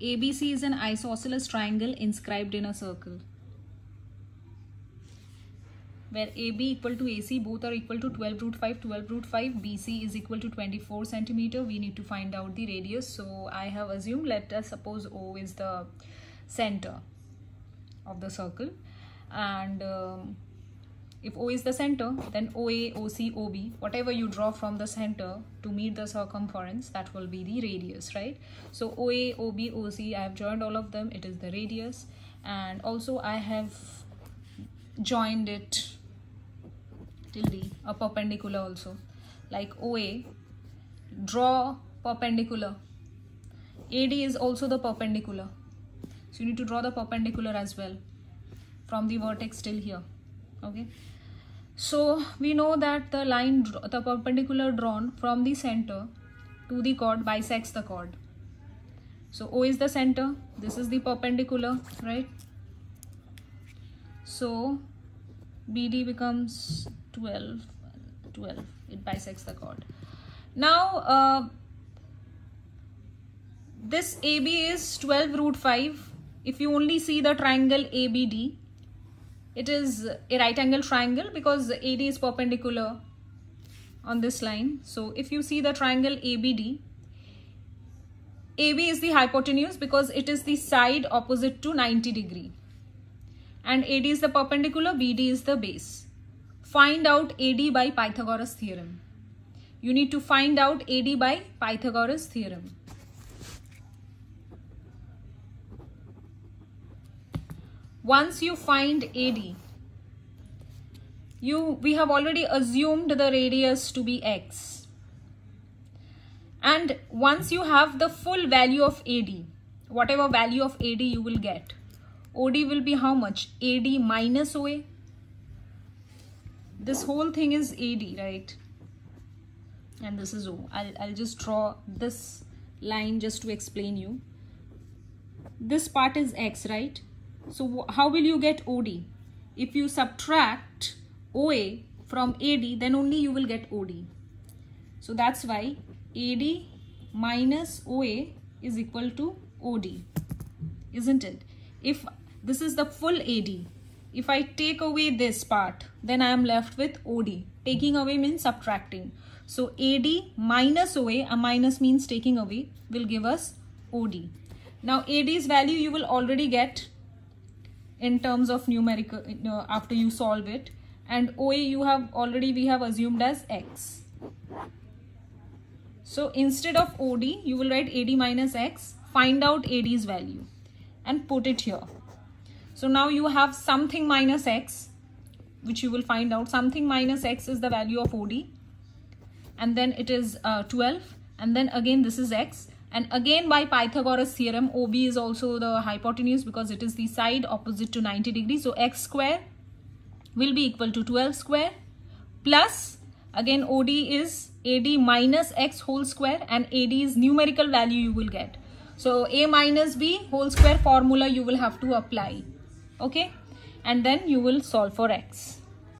ABC is an isosceles triangle inscribed in a circle where AB equal to AC both are equal to 12 root 5 12 root 5 BC is equal to 24 centimeter. We need to find out the radius. So I have assumed let us suppose O is the center of the circle. And um, if O is the center then OA OC OB whatever you draw from the center to meet the circumference that will be the radius right? So OA OB OC I have joined all of them it is the radius. And also I have joined it till a perpendicular also. Like OA draw perpendicular. AD is also the perpendicular. So you need to draw the perpendicular as well from the vertex till here okay so we know that the line the perpendicular drawn from the center to the chord bisects the chord. So o is the center this is the perpendicular right? So bd becomes 12 12 it bisects the chord. Now uh, this ab is 12 root 5 if you only see the triangle abd it is a right angle triangle because AD is perpendicular on this line. So if you see the triangle ABD, AB is the hypotenuse because it is the side opposite to 90 degree. And AD is the perpendicular, BD is the base. Find out AD by Pythagoras theorem. You need to find out AD by Pythagoras theorem. Once you find AD, you we have already assumed the radius to be x. And once you have the full value of AD, whatever value of AD you will get, OD will be how much? AD minus OA. This whole thing is AD, right? And this is O. I'll, I'll just draw this line just to explain you. This part is X, right? So how will you get OD? If you subtract OA from AD, then only you will get OD. So that's why AD minus OA is equal to OD, isn't it? If this is the full AD, if I take away this part, then I am left with OD. Taking away means subtracting. So AD minus OA, a minus means taking away, will give us OD. Now AD's value you will already get in terms of numerical know, after you solve it and OA you have already we have assumed as X. So instead of OD you will write AD minus X find out AD's value and put it here. So now you have something minus X which you will find out something minus X is the value of OD and then it is uh, 12 and then again this is X and again by Pythagoras theorem, OB is also the hypotenuse because it is the side opposite to 90 degrees. So x square will be equal to 12 square plus again OD is AD minus x whole square and AD is numerical value you will get. So A minus B whole square formula you will have to apply. Okay. And then you will solve for x.